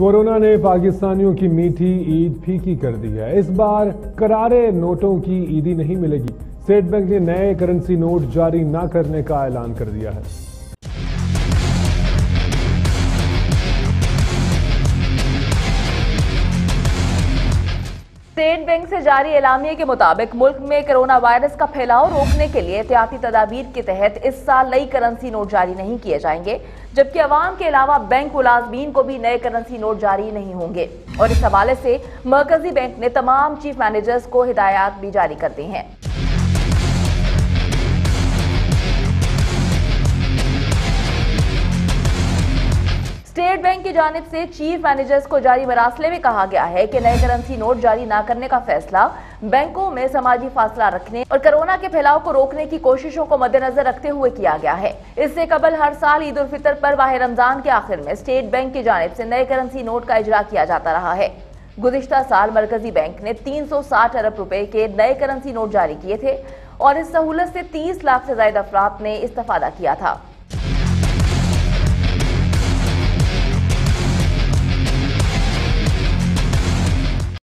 Corona ने पाकिस्तानियों की मीठी ईद फीकी कर दी है। इस बार करारे नोटों की ईदी नहीं मिलेगी। स्टेट बैंक ने नए करेंसी नोट जारी न करने का ऐलान कर दिया है। स्टेट बैंक से जारी एलामिये के मुताबिक मुल्क में कोरोना वायरस का फैलाव रोकने के लिए एहतियाती तदाबीर के तहत इस साल नई करेंसी नोट जारी नहीं किए जाएँगे, जबकि अवाम के अलावा बैंक मुलाजमीन को भी नए करेंसी नोट जारी नहीं होंगे। और इस हवाले से मरकजी बैंक ने तमाम चीफ मैनेजर्स को हिदायत भी जारी कर दी हैं। स्टेट बैंक की जानब से चीफ मैनेजर्स को जारी मरासले में कहा गया है कि नए करेंसी नोट जारी न करने का फैसला बैंकों में समाजी फासला रखने और कोरोना के फैलाव को रोकने की कोशिशों को मद्देनजर रखते हुए किया गया है। इससे कबल हर साल ईद उल फितर पर वाह रमज़ान के आखिर में स्टेट बैंक की जानब से नए करेंसी नोट का इजरा किया जाता रहा है। गुजशत साल मरकजी बैंक ने 360 अरब रुपए के नए करेंसी नोट जारी किए थे और इस सहूलत से 30 लाख से ज़्यादा अफराद ने इस्तेफादा किया था।